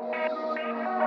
Música